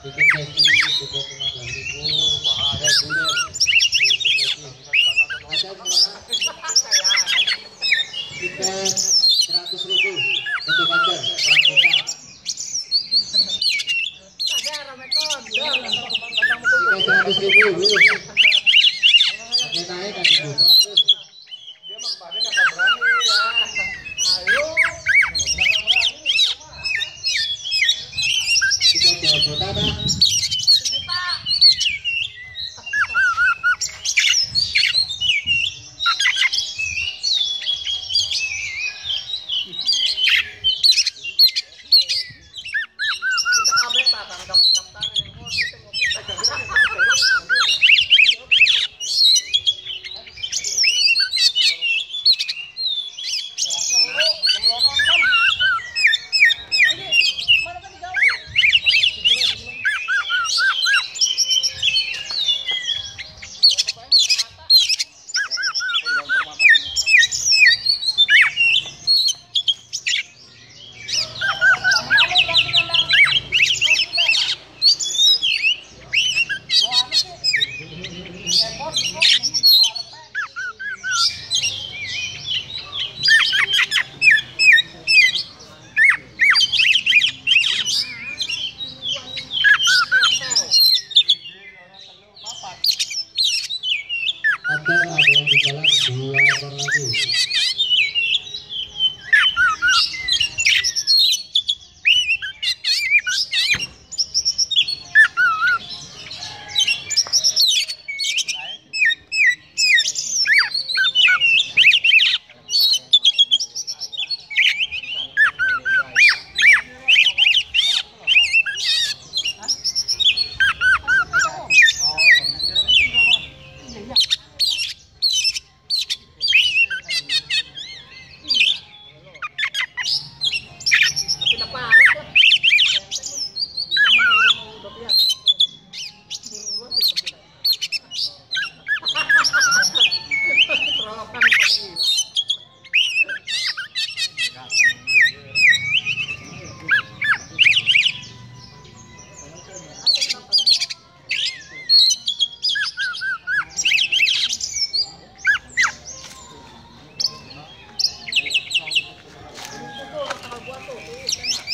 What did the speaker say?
tutup kaki tutup lima belas ribu ada bulan kita seratus ribu untuk naik ada turun Sotada. Sua palavra.